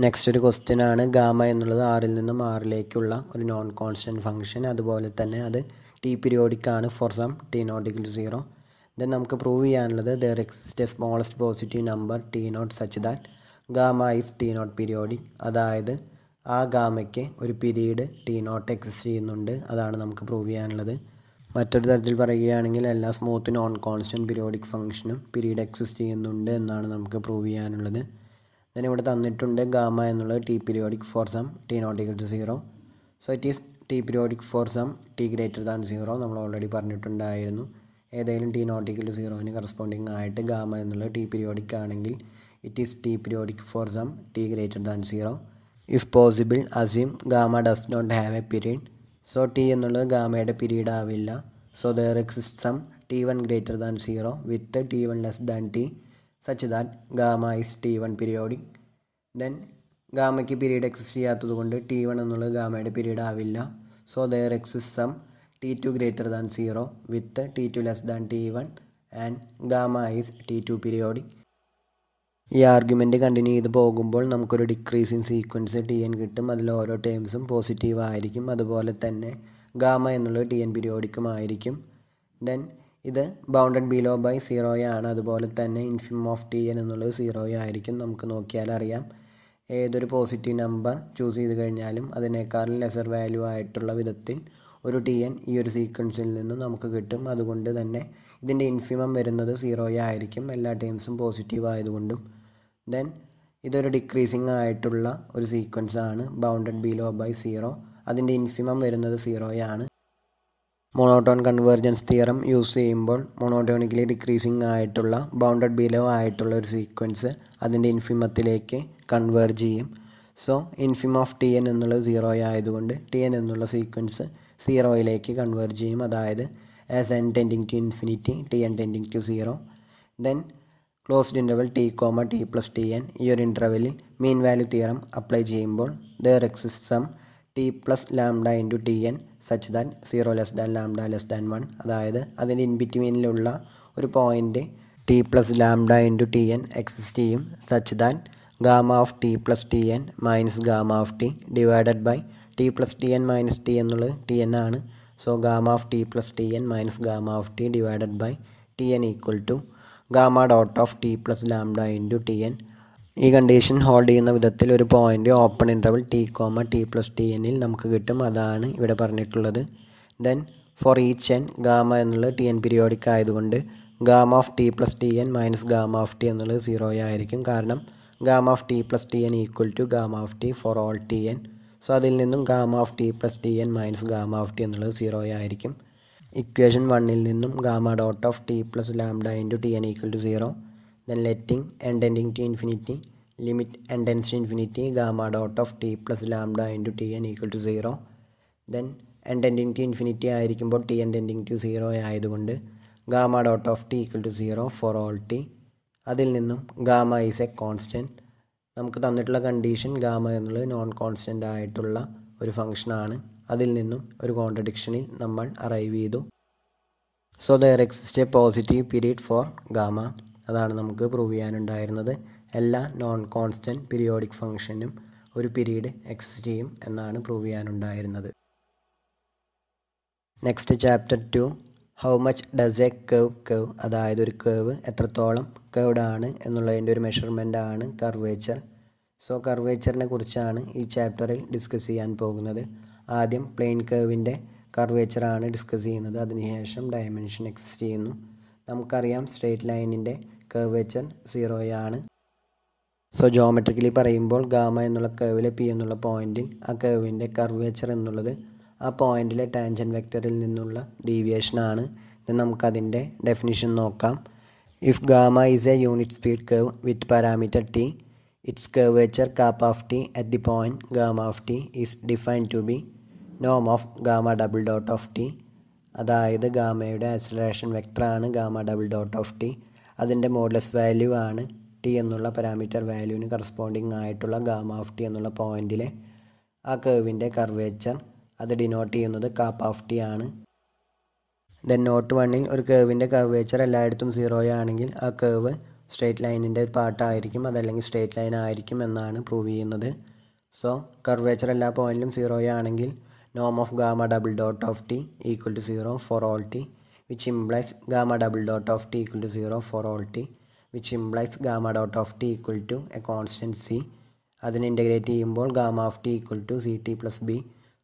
Next ഒരു question ആണ്. Gamma എന്നുള്ളത് ആറിൽ നിന്നും ആറിലേക്കുള്ള ഒരു നോൺ കോൺസ്റ്റന്റ് ഫംഗ്ഷൻ അതുപോലെ തന്നെ അത് ടി പീരിയോഡിക് ആണ് for some t naught equal zero then നമുക്ക് പ്രൂവ് ചെയ്യാനുള്ളത് there exist a smallest positive number t naught such that gamma is t naught periodic അതായത് ആ ഗാമയ്ക്ക് ഒരു പീരീഡ് ടി നോട്ട് എക്സിസ്റ്റ് ചെയ്യുന്നുണ്ട്. അതാണ് നമുക്ക് പ്രൂവ് ചെയ്യാനുള്ളത്. മറ്റൊരു തരത്തിൽ പറയുകയാണെങ്കിൽ എല്ലാ സ്മൂത്ത് നോൺ കോൺസ്റ്റന്റ് പീരിയോഡിക് ഫംഗ്ഷനും പീരീഡ് എക്സിസ്റ്റ് ചെയ്യുന്നുണ്ട് എന്നാണ് നമുക്ക് പ്രൂവ് ചെയ്യാനുള്ളത്. Then ഇവിടെ തന്നിട്ടുണ്ട് ഗാമ എന്നുള്ളത് t periodic for some t naught equal to zero so it is t periodic for some t greater than zero നമ്മൾ ഓൾറെഡി പറഞ്ഞിട്ടുണ്ടായിരുന്നു. ഏതെങ്കിലും ടി നോട്ട് ഈക്വൽ ടു സീറോവിന് കറസ്പോണ്ടിങ് ആയിട്ട് ഗാമ എന്നുള്ളത് ടി പീരിയോഡിക് ആണെങ്കിൽ it is t periodic for some t greater than zero if possible assume gamma does not have a period so t എന്നുള്ളത് ഗാമയുടെ period ആവില്ല. So there exist some t one greater than zero with t one less than t such that gamma is t one periodic then ഗാമയ്ക്ക് period exist ചെയ്യാത്തത് കൊണ്ട് T one എന്നുള്ളത് ഗാമയുടെ period ആവില്ല. So there exist some t two greater than zero with t two less than t one and gamma is t two periodic ഈ argument continue ചെയ്ത് പോകുമ്പോൾ നമുക്കൊരു decrease in sequence T N കിട്ടും. അതിൽ ഓരോ ടേംസും പോസിറ്റീവ് ആയിരിക്കും. അതുപോലെ തന്നെ ഗാമ എന്നുള്ളത് ടി എൻ പീരിയോഡിക്കും ആയിരിക്കും. ദെൻ ഇത് ബൗണ്ടഡ് ബിലോ ബൈ സീറോയാണ് അതുപോലെ തന്നെ ഇൻഫിം ഓഫ് ടി എൻ എന്നുള്ളത് സീറോ ആയിരിക്കും. നമുക്ക് നോക്കിയാൽ അറിയാം. ഏതൊരു പോസിറ്റീവ് നമ്പർ ചൂസ് ചെയ്ത് കഴിഞ്ഞാലും അതിനേക്കാളും ലെസർ വാല്യൂ ആയിട്ടുള്ള വിധത്തിൽ ഒരു ടി എൻ ഈ ഒരു സീക്വൻസിൽ നിന്നും നമുക്ക് കിട്ടും. അതുകൊണ്ട് തന്നെ ഇതിന്റെ ഇൻഫിമം വരുന്നത് സീറോ ആയിരിക്കും. എല്ലാ ടേംസും പോസിറ്റീവ് ആയതുകൊണ്ടും. ദെൻ ഇതൊരു ഡിക്രീസിങ് ആയിട്ടുള്ള ഒരു സീക്വൻസ് ആണ്. ബൗണ്ടഡ് ബിലോ ബൈ സീറോ അതിന്റെ ഇൻഫിമം വരുന്നത് സീറോയാണ് മൊണോട്ടോൺ കൺവേർജൻസ് തിയറം യൂസ് ചെയ്യുമ്പോൾ മൊണോട്ടോണിക്കലി ഡിക്രീസിങ് ആയിട്ടുള്ള ബൗണ്ടഡ് ബിലോ ആയിട്ടുള്ള ഒരു സീക്വൻസ് അതിന്റെ ഇൻഫിമത്തിലേക്ക് കൺവേർജ് ചെയ്യും. So infimum of t n എന്നുള്ളത് സീറോ ആയതുകൊണ്ട് ടി എൻ എന്നുള്ള സീക്വൻസ് സീറോയിലേക്ക് കൺവേർജ് ചെയ്യും. അതായത് as n tending to infinity t n tending to zero then closed interval t comma t plus t n ഈ ഒരു ഇന്റർവെലിൽ മീൻ വാല്യൂ തിയറം അപ്ലൈ ചെയ്യുമ്പോൾ there exist some t plus lambda into t n such than zero less than lambda less than one അതായത് അതിന്റെ ഇൻബിറ്റ്വീനിലുള്ള ഒരു point t plus lambda into t n exist ചെയ്യും such than gamma of t plus t n minus gamma of t divided by t plus t n minus t എന്നുള്ളത് T N ആണ്. So gamma of t plus t n minus gamma of t divided by t n equal to gamma dot of t plus lambda into t n ഈ condition hold ചെയ്യുന്ന വിധത്തിൽ ഒരു point open interval t comma t plus t എന്നിൽ നമുക്ക് കിട്ടും. അതാണ് ഇവിടെ പറഞ്ഞിട്ടുള്ളത്. Then for each n gamma എന്നുള്ളത് ടി എൻ പീരിയോഡിക് ആയതുകൊണ്ട് gamma of t plus t n minus gamma of t എന്നുള്ളത് സീറോ ആയിരിക്കും. കാരണം gamma of t plus t n equal to gamma of t for all t n so അതിൽ നിന്നും gamma of t plus t n minus gamma of t എന്നുള്ളത് zero ആയിരിക്കും. Equation വണ്ണിൽ നിന്നും gamma dot of t plus lambda into t n equal to zero then letting n tending to infinity limit n tends to infinity gamma dot of t plus lambda into t n equal to zero then n tending infinity ആയിരിക്കുമ്പോൾ t n tending to zero ആയതുകൊണ്ട് gamma dot of t equal to zero for all t അതിൽ നിന്നും gamma is a constant നമുക്ക് തന്നിട്ടുള്ള condition gamma എന്നുള്ളത് non constant ആയിട്ടുള്ള ഒരു ഫംഗ്ഷനാണ് അതിൽ നിന്നും ഒരു കോൺട്രഡിക്ഷനിൽ നമ്മൾ അറൈവ് ചെയ്തു. So there exist a positive period for gamma അതാണ് നമുക്ക് പ്രൂവ് ചെയ്യാനുണ്ടായിരുന്നത്. എല്ലാ നോൺ കോൺസ്റ്റന്റ് പീരിയോഡിക് ഫംഗ്ഷനും ഒരു പീരീഡ് എക്സിസ്റ്റ് ചെയ്യും എന്നാണ് prove ചെയ്യാനുണ്ടായിരുന്നത്. Next chapter two how much does a cave cave അതായത് ഒരു കേവ് എത്രത്തോളം കേവ്ഡ് ആണ് എന്നുള്ളതിന്റെ ഒരു മെഷർമെന്റ് ആണ് കർവേച്ചർ സോ കർവേച്ചറിനെ കുറിച്ചാണ് ഈ ചാപ്റ്ററിൽ ഡിസ്കസ് ചെയ്യാൻ പോകുന്നത്. ആദ്യം പ്ലെയിൻ കേവിന്റെ കർവേച്ചറാണ് ഡിസ്കസ് ചെയ്യുന്നത്. അതിനുശേഷം ഡയമെൻഷൻ എക്സിസ്റ്റ് ചെയ്യുന്നു. നമുക്കറിയാം സ്ട്രേറ്റ് ലൈനിന്റെ കർവേച്ചർ സീറോയാണ് സോ ജോമെട്രിക്കലി പറയുമ്പോൾ ഗാമ എന്നുള്ള കേവിലെ പി എന്നുള്ള പോയിന്റിൽ ആ കേവിന്റെ കർവേച്ചർ എന്നുള്ളത് ആ പോയിന്റിലെ ടാൻജൻ വെക്ടറിൽ നിന്നുള്ള ഡീവിയേഷനാണ് ഇത് നമുക്കതിന്റെ ഡെഫിനിഷൻ നോക്കാം. If gamma is a unit speed curve with parameter t its curvature kappa of t at the point gamma of t is defined to be Noam of gamma double dot of t അതായത് ഗാമയുടെ acceleration വെക്ടറാണ് gamma double dot of t. അതിന്റെ modulus value ആണ് T എന്നുള്ള parameter വാല്യൂവിന് corresponding ആയിട്ടുള്ള gamma of T എന്നുള്ള പോയിന്റിലെ ആ കേവിന്റെ കർവേച്ചർ അത് ഡിനോട്ട് ചെയ്യുന്നത് കാപ്പ് ഓഫ് ടി ആണ്. ദെൻ നോട്ട് വണ്ണിൽ ഒരു കേവിന്റെ കർവേച്ചർ എല്ലായിടത്തും സീറോ ആണെങ്കിൽ ആ കേവ് സ്ട്രേറ്റ് ലൈനിന്റെ ഒരു പാർട്ടായിരിക്കും അതല്ലെങ്കിൽ സ്ട്രേറ്റ് ലൈൻ ആയിരിക്കും എന്നാണ് പ്രൂവ് ചെയ്യുന്നത്. സോ കർവേച്ചർ എല്ലാ പോയിന്റിലും സീറോ ആണെങ്കിൽ നോം of gamma double dot of t equal to zero for all t which implies gamma double dot of t equal to zero for all t which implies gamma dot of t equal to a constant c അതിനെ integrate ചെയ്യുമ്പോൾ gamma of t equal to c t plus b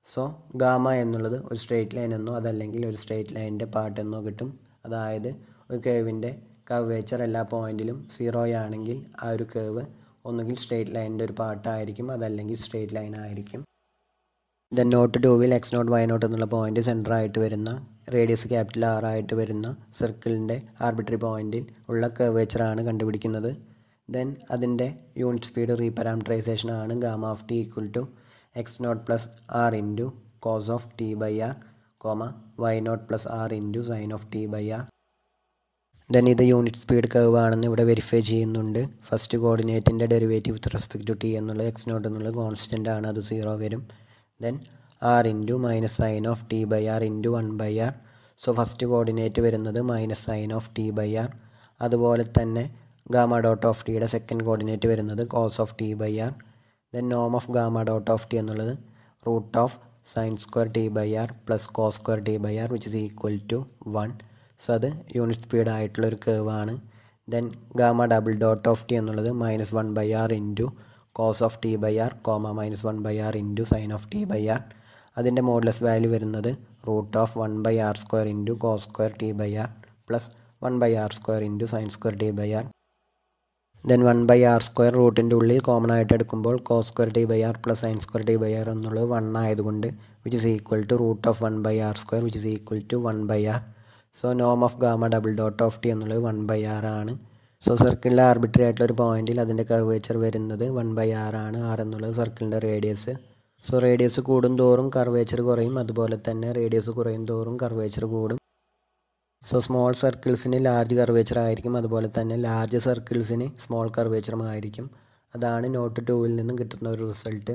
so gamma എന്നുള്ളത് ഒരു straight line എന്നോ അതല്ലെങ്കിൽ ഒരു straight ലൈനിന്റെ part എന്നോ കിട്ടും. അതായത് ഒരു കേവിന്റെ കവേച്ചർ എല്ലാ പോയിന്റിലും സീറോ ആണെങ്കിൽ ആ ഒരു കേവ് ഒന്നുകിൽ സ്ട്രേറ്റ് ലൈനിന്റെ ഒരു പാർട്ടായിരിക്കും അതല്ലെങ്കിൽ സ്ട്രേറ്റ് ലൈൻ ആയിരിക്കും. ദെൻ നോട്ട് ടൂവിൽ എക്സ് നോട്ട് വൈ നോട്ട് എന്നുള്ള പോയിന്റ് സെന്റർ ആയിട്ട് വരുന്ന റേഡിയസ് ക്യാപിറ്റൽ ആർ ആയിട്ട് വരുന്ന സർക്കിളിന്റെ ആർബിട്രറി പോയിന്റിൽ ഉള്ള കർവേച്ചറാണ് കണ്ടുപിടിക്കുന്നത്. ദെൻ അതിന്റെ യൂണിറ്റ് സ്പീഡ് റീപാരാമീറ്ററൈസേഷൻ ആണ് gamma of t equal to x naught plus r into cos of t by r comma y naught plus r into sine of t by r then ഇത് unit speed curve ആണെന്ന് ഇവിടെ verify ചെയ്യുന്നുണ്ട്. First കോർഡിനേറ്റിന്റെ derivative with respect to t എന്നുള്ള x not എന്നുള്ള constant ആണ് അത് zero വരും. Then r into minus sine of t by r into one by r so first coordinate വരുന്നത് minus sine of t by r അതുപോലെ തന്നെ gamma dot of ടിയുടെ second coordinate വരുന്നത് cos of t by r then Noam of gamma dot of t എന്നുള്ളത് root of sine square t by r plus cos square t by r which is equal to one so അത് unit speed ആയിട്ടുള്ളൊരു കേവാണ് then gamma double dot of t എന്നുള്ളത് minus one by r into cos of t by r comma minus one by r into sine of t by r. അതിന്റെ modulus value വരുന്നത് root of one by r square into cos square t by r plus one by r square into sine square t by r. Then one by r square റൂട്ടിന്റെ ഉള്ളിൽ common ആയിട്ട് എടുക്കുമ്പോൾ cos square t by r plus sine square t by r എന്നുള്ളത് one ആയതുകൊണ്ട് which is equal to root of one by r square which is equal to one by r so Noam of gamma double dot of t എന്നുള്ളത് one by R ആണ്. So സർക്കിളിലെ arbitrary ആയിട്ടുള്ള ഒരു പോയിന്റിൽ അതിന്റെ curvature വരുന്നത് one by R ആണ്. R എന്നുള്ളത് സർക്കിളിന്റെ റേഡിയസ് സോ റേഡിയസ് കൂടും തോറും കർവേച്ചർ കുറയും. അതുപോലെ തന്നെ റേഡിയസ് കുറയും തോറും കർവേച്ചർ കൂടും. സോ സ്മോൾ സർക്കിൾസിന് ലാർജ് കർവേച്ചർ ആയിരിക്കും. അതുപോലെ തന്നെ ലാർജ് സർക്കിൾസിന് സ്മോൾ കർവേച്ചറും ആയിരിക്കും. അതാണ് നോട്ട് ടൂവിൽ നിന്നും കിട്ടുന്ന ഒരു റിസൾട്ട്